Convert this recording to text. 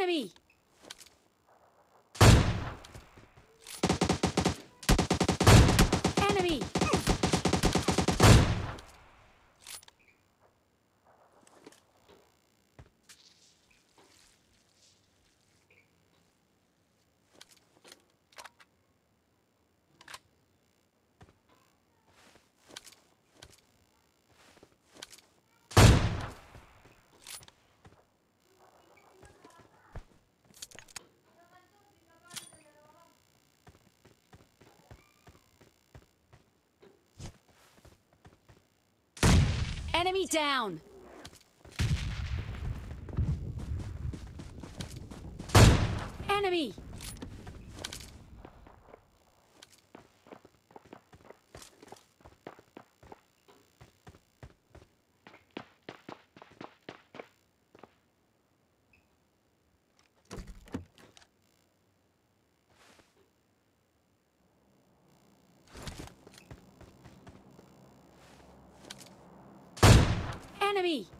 Enemy! Enemy! Enemy down! Enemy! Enemy!